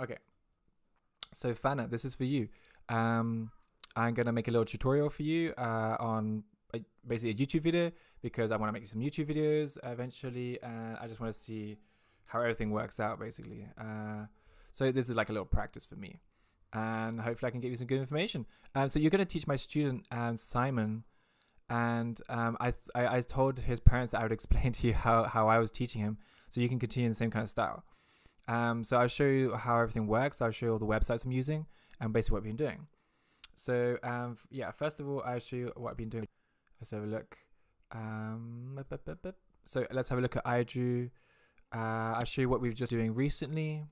Okay. So Fana, this is for you. Um, I'm gonna make a little tutorial for you uh, on a, basically a YouTube video because I want to make some YouTube videos eventually, and I just want to see how everything works out basically. Uh, so this is like a little practice for me, and hopefully I can give you some good information. Um, so you're gonna teach my student um, Simon, and um, I, I I told his parents that I would explain to you how how I was teaching him, so you can continue in the same kind of style. Um, so I'll show you how everything works. I'll show you all the websites I'm using and basically what I've been doing. So um, yeah, first of all, I'll show you what I've been doing. Let's have a look. Um, so let's have a look at Idroo. Uh, I'll show you what we've just doing recently.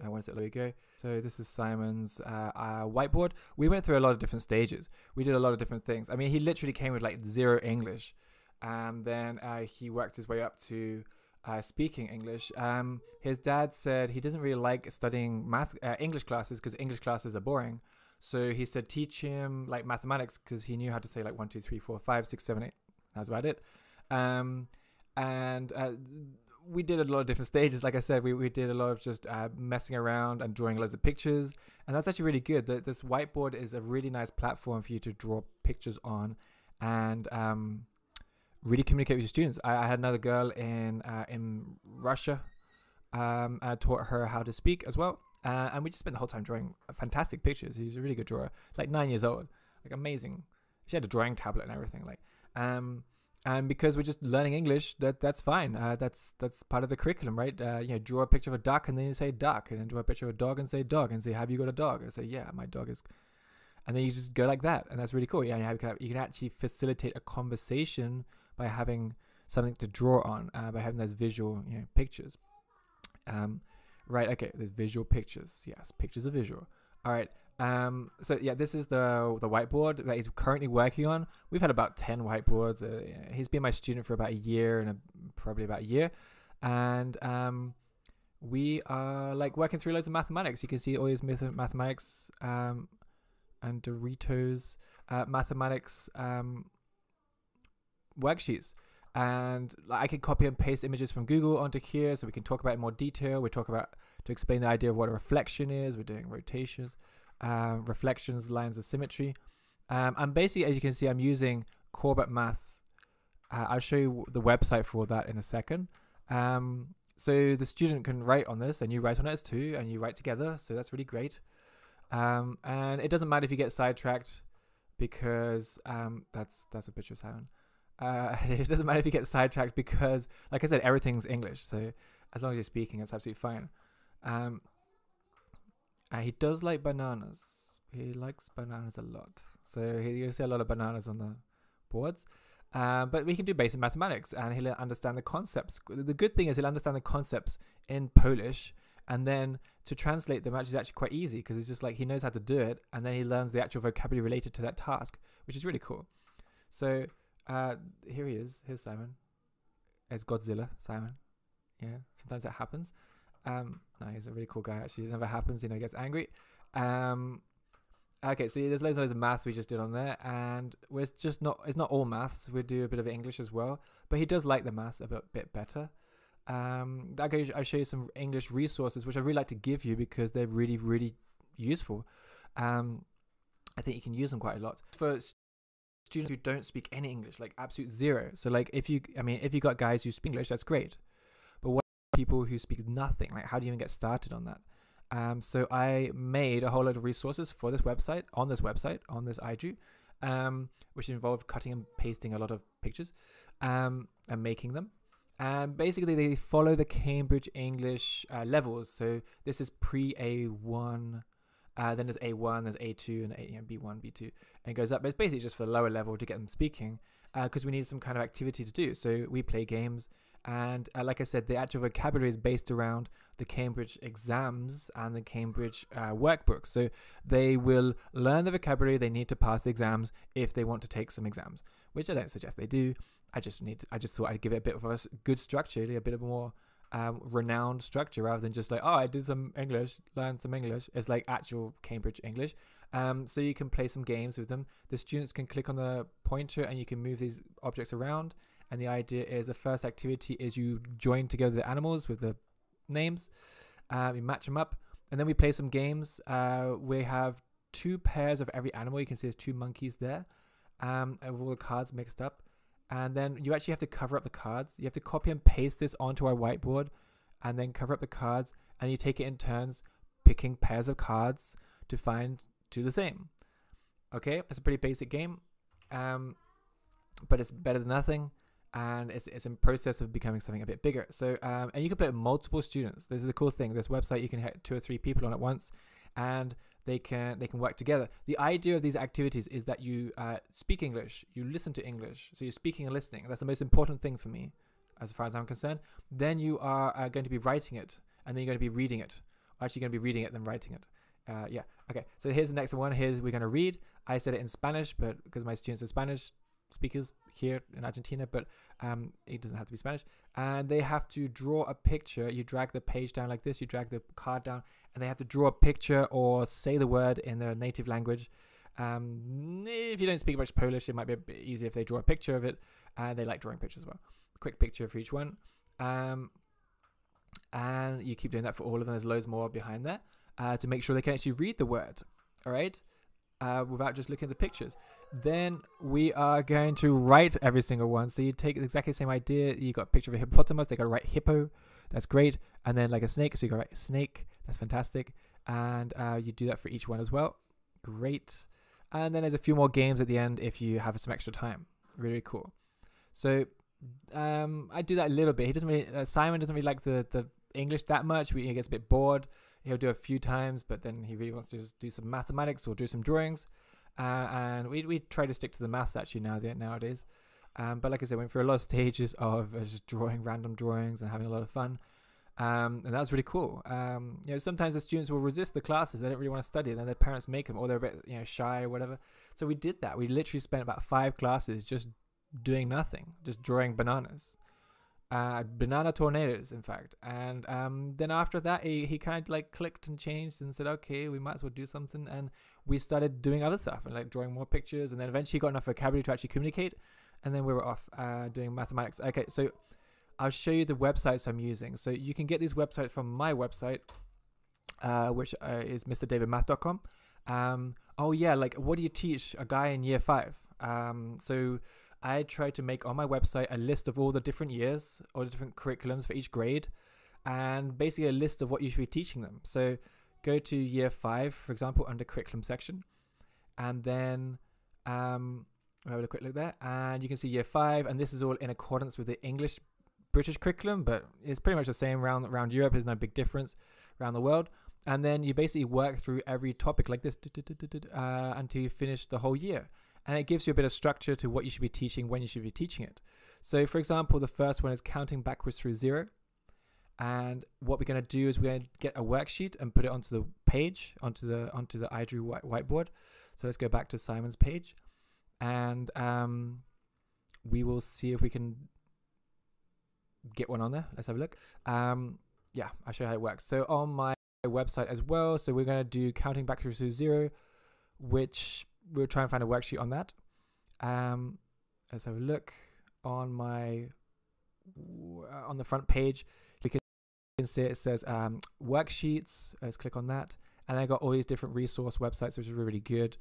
Uh, where is it? There we go. So this is Simon's uh, uh, whiteboard. We went through a lot of different stages. We did a lot of different things. I mean, he literally came with like zero English, and then uh, he worked his way up to uh, speaking English. Um, his dad said he doesn't really like studying math uh, English classes because English classes are boring. So he said teach him like mathematics because he knew how to say like one, two, three, four, five, six, seven, eight. That's about it. Um, and uh, we did a lot of different stages. Like I said, we, we did a lot of just uh, messing around and drawing loads of pictures. And that's actually really good. The, this whiteboard is a really nice platform for you to draw pictures on and um, really communicate with your students. I, I had another girl in uh, in Russia. Um, I taught her how to speak as well, uh, and we just spent the whole time drawing fantastic pictures. He's a really good drawer, like nine years old, like amazing. She had a drawing tablet and everything, like. Um, and because we're just learning English, that that's fine. Uh, that's that's part of the curriculum, right? Uh, you know, draw a picture of a duck and then you say duck, and then draw a picture of a dog and say dog, and say have you got a dog? And say yeah, my dog is. And then you just go like that, and that's really cool. Yeah, you, have, you can actually facilitate a conversation by having something to draw on, uh, by having those visual you know, pictures. Um, right, okay, there's visual pictures. Yes, pictures are visual. All right. Um, so yeah, this is the the whiteboard that he's currently working on. We've had about ten whiteboards. Uh, he's been my student for about a year and a, probably about a year, and um, we are like working through loads of mathematics. You can see all these mathematics um, and Doritos uh, mathematics um, worksheets and I can copy and paste images from Google onto here so we can talk about it in more detail. We talk about to explain the idea of what a reflection is. We're doing rotations, um, reflections, lines of symmetry. Um, and basically, as you can see, I'm using Corbett Maths. Uh, I'll show you the website for that in a second. Um, so the student can write on this and you write on it as too and you write together. So that's really great. Um, and it doesn't matter if you get sidetracked because um, that's that's a picture of Simon. Uh, it doesn't matter if you get sidetracked because, like I said, everything's English. So as long as you're speaking, it's absolutely fine. Um, uh, he does like bananas. He likes bananas a lot. So he, you'll see a lot of bananas on the boards. Um, but we can do basic mathematics and he'll understand the concepts. The good thing is he'll understand the concepts in Polish and then to translate them actually is actually quite easy because it's just like he knows how to do it and then he learns the actual vocabulary related to that task, which is really cool. So uh, here he is. Here's Simon. It's Godzilla, Simon. Yeah, sometimes that happens. Um, no, he's a really cool guy. Actually, it never happens. You know, he gets angry. Um, okay, so there's loads and loads of maths we just did on there, and we're just not. It's not all maths. We do a bit of English as well, but he does like the maths a bit, bit better. Um, I I show you some English resources which I really like to give you because they're really, really useful. Um, I think you can use them quite a lot for students who don't speak any English, like absolute zero. So like if you, I mean, if you got guys who speak English, that's great. But what people who speak nothing? Like how do you even get started on that? Um, so I made a whole lot of resources for this website on this website on this Idroo, um, which involved cutting and pasting a lot of pictures um, and making them. And basically, they follow the Cambridge English uh, levels. So this is pre A1 uh, then there's A1, there's A2, and A, you know, B1, B2, and it goes up. But it's basically just for the lower level to get them speaking because uh, we need some kind of activity to do. So we play games. And uh, like I said, the actual vocabulary is based around the Cambridge exams and the Cambridge uh, workbooks. So they will learn the vocabulary they need to pass the exams if they want to take some exams, which I don't suggest they do. I just need. To, I just thought I'd give it a bit of a good structure, a bit of more um, renowned structure rather than just like, oh, I did some English, learned some English. It's like actual Cambridge English. Um, so you can play some games with them. The students can click on the pointer and you can move these objects around. And the idea is the first activity is you join together the animals with the names. Uh, we match them up, and then we play some games. Uh, we have two pairs of every animal. You can see there's two monkeys there, um, with all the cards mixed up. And then you actually have to cover up the cards. You have to copy and paste this onto our whiteboard, and then cover up the cards. And you take it in turns, picking pairs of cards to find two the same. Okay, it's a pretty basic game, um, but it's better than nothing and it's, it's in process of becoming something a bit bigger. So, um, and you can play with multiple students. This is the cool thing. This website, you can hit two or three people on at once, and they can they can work together. The idea of these activities is that you uh, speak English, you listen to English, so you're speaking and listening. That's the most important thing for me, as far as I'm concerned. Then you are uh, going to be writing it, and then you're going to be reading it. Or actually, going to be reading it then writing it. Uh, yeah. Okay. So here's the next one. Here's we're going to read. I said it in Spanish, but because my students are Spanish, speakers here in Argentina, but um, it doesn't have to be Spanish. And they have to draw a picture. You drag the page down like this, you drag the card down, and they have to draw a picture or say the word in their native language. Um, if you don't speak much Polish, it might be a bit easier if they draw a picture of it. And they like drawing pictures as well. Quick picture for each one. Um, and you keep doing that for all of them. There's loads more behind there uh, to make sure they can actually read the word. All right uh, without just looking at the pictures. Then we are going to write every single one. So you take exactly the same idea. You got a picture of a hippopotamus. They got to write hippo. That's great. And then like a snake. So you got to write snake. That's fantastic. And uh, you do that for each one as well. Great. And then there's a few more games at the end if you have some extra time. Really cool. So um, I do that a little bit. He doesn't really. Uh, Simon doesn't really like the the English that much. He gets a bit bored he'll do a few times, but then he really wants to just do some mathematics or do some drawings. Uh, and we, we try to stick to the maths actually now nowadays. Um, but like I said, went through a lot of stages of uh, just drawing random drawings and having a lot of fun. Um, and that was really cool. Um, you know, sometimes the students will resist the classes; they don't really want to study, and then their parents make them, or they're a bit, you know, shy or whatever. So we did that. We literally spent about five classes just doing nothing, just drawing bananas uh, banana tornadoes, in fact. And um, then after that, he, he kind of like clicked and changed and said, okay, we might as well do something. And we started doing other stuff and like drawing more pictures. And then eventually got enough vocabulary to actually communicate. And then we were off uh, doing mathematics. Okay, so I'll show you the websites I'm using. So you can get these websites from my website, uh, which uh, is mrdavidmath.com. Um, oh, yeah, like what do you teach a guy in year five? Um, so I try to make on my website a list of all the different years, all the different curriculums for each grade, and basically a list of what you should be teaching them. So go to year five, for example, under curriculum section, and then um, have a quick look there, and you can see year five, and this is all in accordance with the English British curriculum, but it's pretty much the same around around Europe. There's no big difference around the world. And then you basically work through every topic like this uh, until you finish the whole year and it gives you a bit of structure to what you should be teaching when you should be teaching it. So, for example, the first one is counting backwards through zero. And what we're going to do is we're going to get a worksheet and put it onto the page, onto the onto the Idroo white, whiteboard. So let's go back to Simon's page, and um, we will see if we can get one on there. Let's have a look. Um, yeah, I'll show you how it works. So on my website as well. So we're going to do counting backwards through zero, which we'll try and find a worksheet on that. Um, let's have a look on my on the front page. You can see it says um, worksheets. Let's click on that, and I got all these different resource websites, which is really good.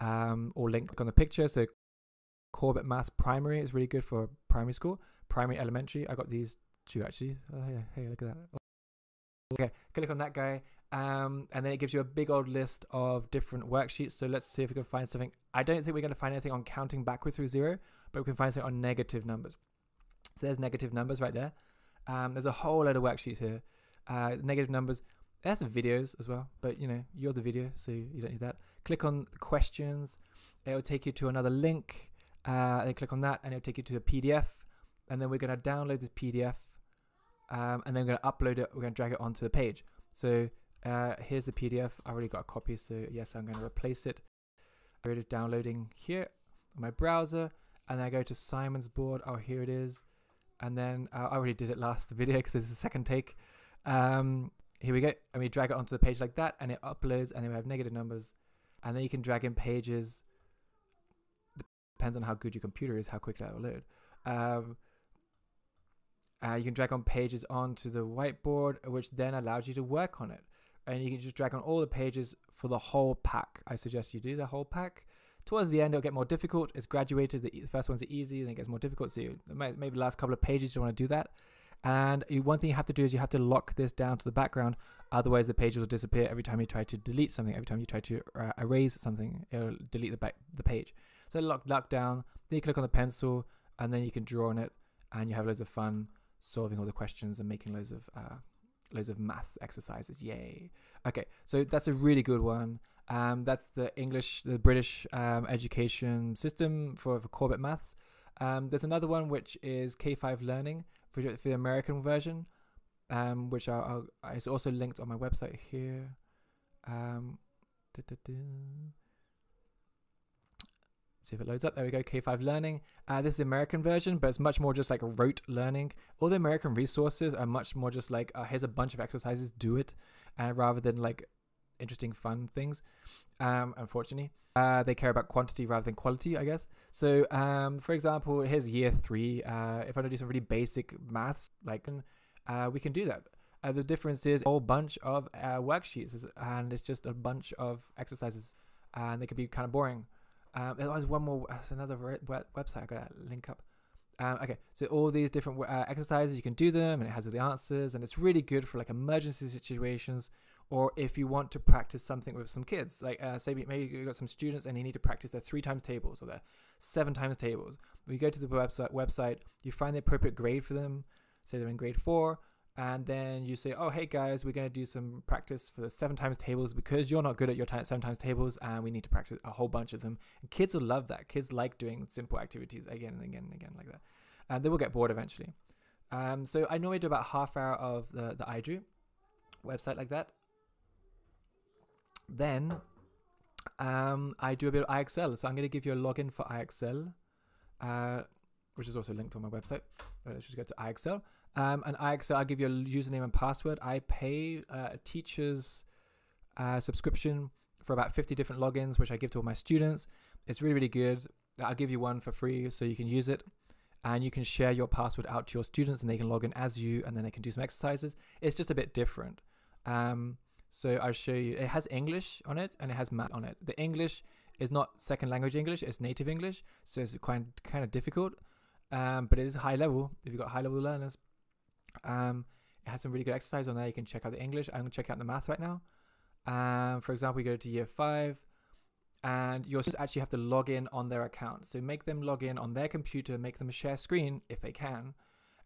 Um, or link on the picture. So Corbett Maths Primary is really good for primary school, primary, elementary. I got these two actually. Oh, yeah, hey, look at that. Okay, click on that guy, um, and then it gives you a big old list of different worksheets. So let's see if we can find something. I don't think we're going to find anything on counting backwards through zero, but we can find something on negative numbers. So there's negative numbers right there. Um, there's a whole load of worksheets here. Uh, negative numbers. There's some videos as well, but you know, you're the video, so you don't need that. Click on questions. It'll take you to another link. Uh, click on that, and it'll take you to a PDF. And then we're going to download this PDF, um, and then we're going to upload it. We're going to drag it onto the page. So uh, here's the PDF. I already got a copy, so yes, I'm going to replace it. I it is downloading here on my browser, and then I go to Simon's board. Oh, here it is. And then uh, I already did it last video because it's the second take. Um, here we go. And we drag it onto the page like that, and it uploads, and then we have negative numbers. And then you can drag in pages. Depends on how good your computer is, how quickly it will load. Um, Uh, you can drag on pages onto the whiteboard, which then allows you to work on it. And you can just drag on all the pages for the whole pack. I suggest you do the whole pack. Towards the end, it'll get more difficult. It's graduated. The, first one's are easy, then it gets more difficult. So you, maybe the last couple of pages you want to do that. And you, one thing you have to do is you have to lock this down to the background. Otherwise, the pages will disappear every time you try to delete something. Every time you try to uh, erase something, it'll delete the, back, the page. So lock, lock down. Then you click on the pencil, and then you can draw on it, and you have loads of fun solving all the questions and making loads of uh, loads of math exercises. Yay! Okay, so that's a really good one. Um, that's the English, the British um, education system for, for Corbett Maths. Um, there's another one which is K5 Learning for, for the American version, um, which I'll, I'll, it's also linked on my website here. Um, See if it loads up. There we go. K5 Learning. Uh, this is the American version, but it's much more just like rote learning. All the American resources are much more just like, uh, here's a bunch of exercises, do it, uh, rather than like interesting, fun things. Um, unfortunately, uh, they care about quantity rather than quality, I guess. So, um, for example, here's year three. Uh, if I want to do some really basic maths, like, uh, we can do that. The difference is a whole bunch of worksheets, and it's just a bunch of exercises, and they could be kind of boring. Um, there's one more. There's another website I got to link up. Um, okay, so all these different uh, exercises you can do them, and it has all the answers, and it's really good for like emergency situations, or if you want to practice something with some kids. Like uh, say maybe you've got some students and they need to practice their three times tables or their seven times tables. You go to the website, website, you find the appropriate grade for them. Say they're in grade four, and then you say, "Oh, hey guys, we're going to do some practice for the seven times tables because you're not good at your t- seven times tables, and we need to practice a whole bunch of them." And kids will love that. Kids like doing simple activities again and again and again like that, and they will get bored eventually. Um, so I normally do about half hour of the the Idroo website like that. Then um, I do a bit of IXL, so I'm going to give you a login for IXL, uh, which is also linked on my website. Let's just go to IXL. Um, and I, so I'll give you a username and password. I pay uh, a teacher's uh, subscription for about 50 different logins, which I give to all my students. It's really, really good. I'll give you one for free so you can use it. And you can share your password out to your students and they can log in as you and then they can do some exercises. It's just a bit different. Um, so I'll show you. It has English on it and it has math on it. The English is not second language English, it's native English. So it's quite kind of difficult. Um, but it is high level if you've got high level learners. Um, it has some really good exercise on there. You can check out the English. I'm going to check out the math right now. Um, for example, we go to year five, and your students actually have to log in on their account. So make them log in on their computer, make them share screen if they can,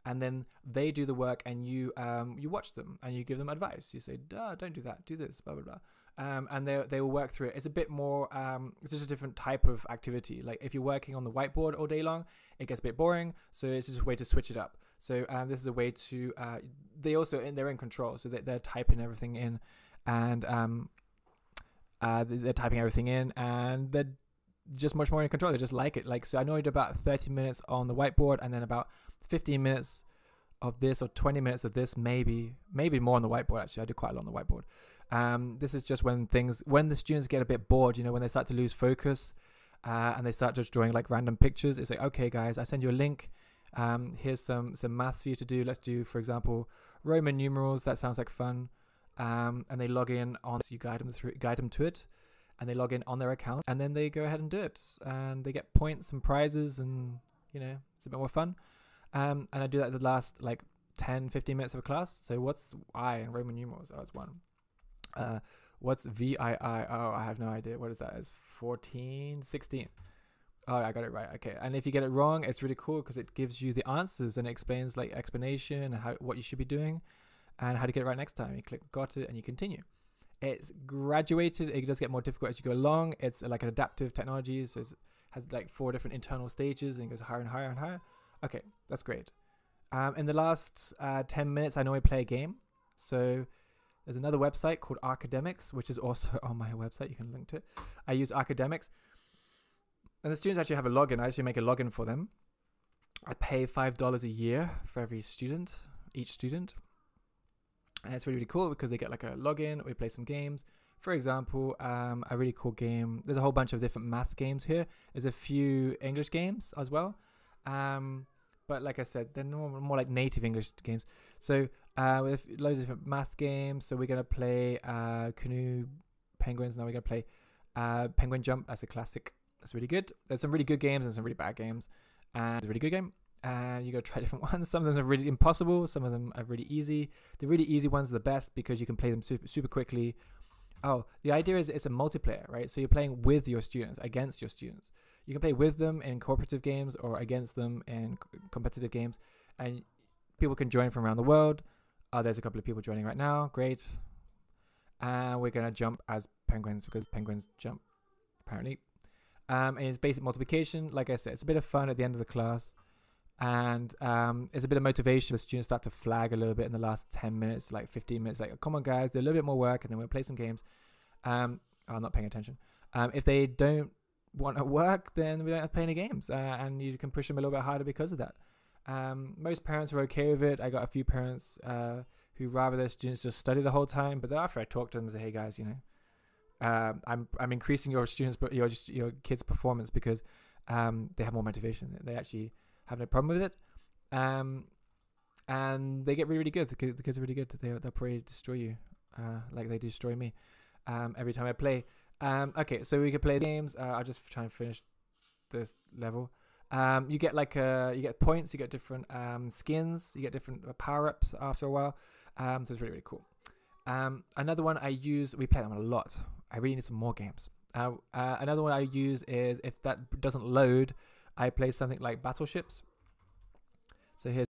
and then they do the work, and you um, you watch them and you give them advice. You say, oh, "Don't do that. Do this." Blah blah blah. Um, and they they will work through it. It's a bit more. Um, it's just a different type of activity. Like if you're working on the whiteboard all day long, it gets a bit boring. So it's just a way to switch it up. So um, this is a way to. Uh, they also they're in control, so they, they're typing everything in, and um, uh, they're typing everything in, and they're just much more in control. They just like it. Like so, I know I did about thirty minutes on the whiteboard, and then about fifteen minutes of this or 20 minutes of this maybe maybe more on the whiteboard actually i did quite a lot on the whiteboard um, this is just when things when the students get a bit bored you know when they start to lose focus uh, and they start just drawing like random pictures it's like okay guys i send you a link um, here's some some maths for you to do. Let's do, for example, Roman numerals. That sounds like fun. Um, and they log in on. So you guide them through, guide them to it, and they log in on their account, and then they go ahead and do it, and they get points and prizes, and you know it's a bit more fun. Um, and I do that the last like 10, 15 minutes of a class. So what's I in Roman numerals? Oh, it's one. Uh, what's VII? Oh, I have no idea. What is that? It's 14, 16. Oh, I got it right. Okay. And if you get it wrong, it's really cool because it gives you the answers and it explains like explanation and how what you should be doing and how to get it right next time. You click got it and you continue. It's graduated. It does get more difficult as you go along. It's like an adaptive technology, so it has like four different internal stages and goes higher and higher and higher. Okay, that's great. Um, in the last uh, 10 minutes, I normally play a game. So there's another website called Arcademics, which is also on my website. You can link to it. I use Arcademics and the students actually have a login. I actually make a login for them. I pay five dollars a year for every student, each student, and it's really really cool because they get like a login. We play some games. For example, um, a really cool game. There's a whole bunch of different math games here. There's a few English games as well. Um, but like I said, they're more, more like native English games. So uh, with loads of different math games. So we're gonna play uh, Canoe Penguins. Now we're gonna play uh, Penguin Jump. That's a classic. That's really good. There's some really good games and some really bad games. And it's a really good game. And you gotta try different ones. Some of them are really impossible. Some of them are really easy. The really easy ones are the best because you can play them super, super quickly. Oh, the idea is it's a multiplayer, right? So you're playing with your students, against your students. You can play with them in cooperative games or against them in competitive games, and people can join from around the world. Uh, there's a couple of people joining right now. Great. And we're gonna jump as penguins because penguins jump, apparently. Um, and it's basic multiplication. Like I said, it's a bit of fun at the end of the class, and um, it's a bit of motivation. The students start to flag a little bit in the last ten minutes, like fifteen minutes. Like, come on, guys, do a little bit more work, and then we'll play some games. Um, oh, I'm not paying attention. Um, if they don't want to work, then we don't have to play any games, uh, and you can push them a little bit harder because of that. Um, most parents are okay with it. I got a few parents uh, who rather their students just study the whole time, but then after I talk to them, I say, "Hey guys, you know, um, I'm I'm increasing your students, but your your kids' performance because um, they have more motivation. They actually have no problem with it, um, and they get really really good. The kids, the kids are really good. They they'll probably destroy you, uh, like they destroy me um, every time I play. Um, okay, so we could play games. Uh, I'll just try and finish this level. You get like uh, you get points, you get different skins, you get different uh, power ups after a while. So it's really really cool. Another one I use, we play them a lot. I really need some more games. Uh, uh, another one I use is if that doesn't load, I play something like Battleships. So here's